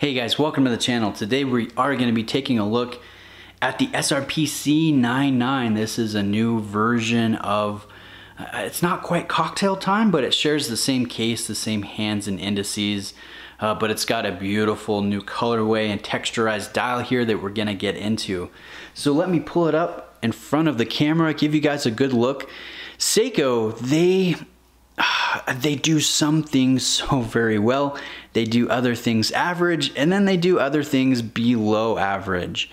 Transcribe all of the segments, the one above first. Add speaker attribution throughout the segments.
Speaker 1: Hey guys, welcome to the channel. Today we are going to be taking a look at the SRPC 99. This is a new version of, uh, it's not quite cocktail time, but it shares the same case, the same hands and indices, uh, but it's got a beautiful new colorway and texturized dial here that we're going to get into. So let me pull it up in front of the camera, give you guys a good look. Seiko, they they do some things so very well. They do other things average, and then they do other things below average.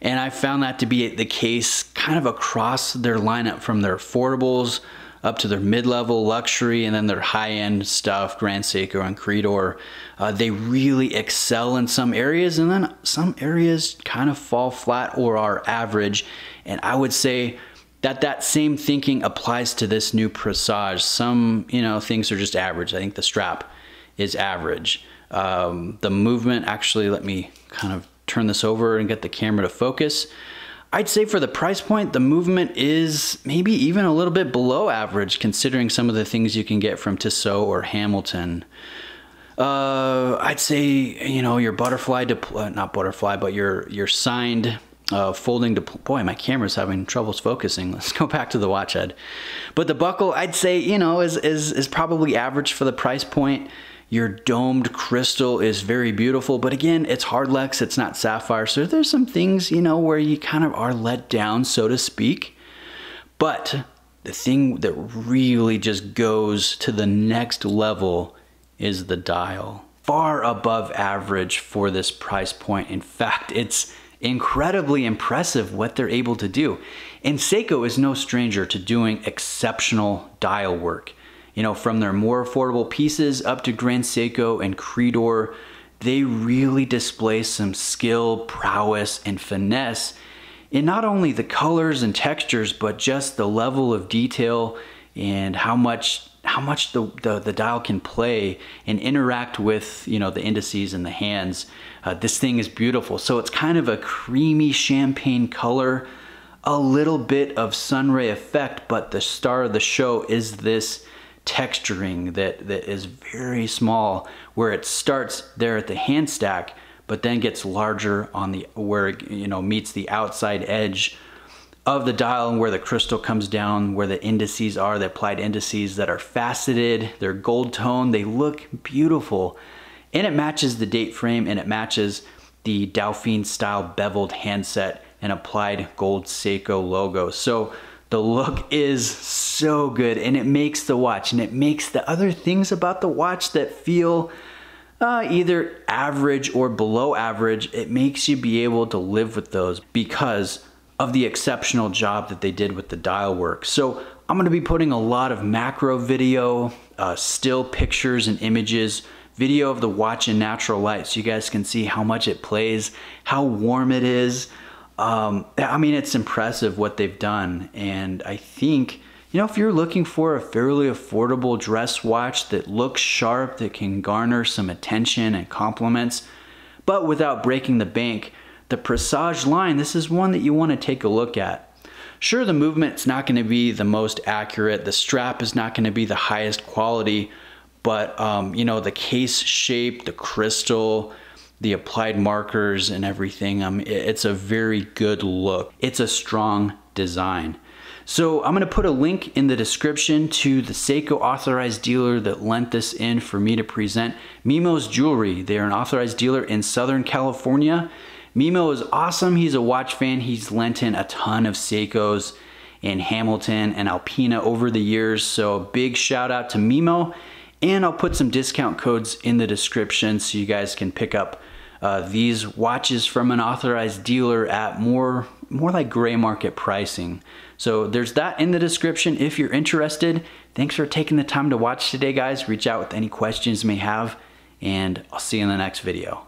Speaker 1: And I found that to be the case kind of across their lineup from their affordables up to their mid-level luxury and then their high-end stuff, Grand Seiko and Credor. Uh, they really excel in some areas and then some areas kind of fall flat or are average. And I would say that that same thinking applies to this new Presage. Some, you know, things are just average. I think the strap is average. Um, the movement, actually, let me kind of turn this over and get the camera to focus. I'd say for the price point, the movement is maybe even a little bit below average considering some of the things you can get from Tissot or Hamilton. Uh, I'd say, you know, your butterfly, not butterfly, but your, your signed uh, folding to boy my camera's having troubles focusing. Let's go back to the watch head but the buckle i'd say you know is is, is probably average for the price point. Your domed crystal is very beautiful but again it's hardlex it's not sapphire. So there's some things you know where you kind of are let down so to speak. But the thing that really just goes to the next level is the dial. Far above average for this price point. In fact it's incredibly impressive what they're able to do. And Seiko is no stranger to doing exceptional dial work. You know, from their more affordable pieces up to Grand Seiko and Credor, they really display some skill, prowess, and finesse in not only the colors and textures, but just the level of detail and how much how much the, the, the, dial can play and interact with you know the indices and the hands. Uh, this thing is beautiful. So it's kind of a creamy champagne color, a little bit of sunray effect, but the star of the show is this texturing that, that is very small where it starts there at the hand stack but then gets larger on the where it you know meets the outside edge of the dial and where the crystal comes down, where the indices are, the applied indices that are faceted, they're gold tone, they look beautiful. And it matches the date frame and it matches the Dauphine style beveled handset and applied gold Seiko logo. So the look is so good and it makes the watch and it makes the other things about the watch that feel uh, either average or below average, it makes you be able to live with those because of the exceptional job that they did with the dial work. So I'm gonna be putting a lot of macro video, uh, still pictures and images, video of the watch in natural light so you guys can see how much it plays, how warm it is. Um, I mean, it's impressive what they've done. And I think, you know, if you're looking for a fairly affordable dress watch that looks sharp, that can garner some attention and compliments, but without breaking the bank, the Presage line, this is one that you want to take a look at. Sure, the movement's not going to be the most accurate, the strap is not going to be the highest quality, but um, you know, the case shape, the crystal, the applied markers and everything, um, it's a very good look. It's a strong design. So I'm gonna put a link in the description to the Seiko authorized dealer that lent this in for me to present. Mimo's Jewelry, they're an authorized dealer in Southern California Mimo is awesome. He's a watch fan. He's lent in a ton of Seikos in Hamilton and Alpina over the years. So big shout out to Mimo. And I'll put some discount codes in the description so you guys can pick up uh, these watches from an authorized dealer at more, more like gray market pricing. So there's that in the description if you're interested. Thanks for taking the time to watch today, guys. Reach out with any questions you may have, and I'll see you in the next video.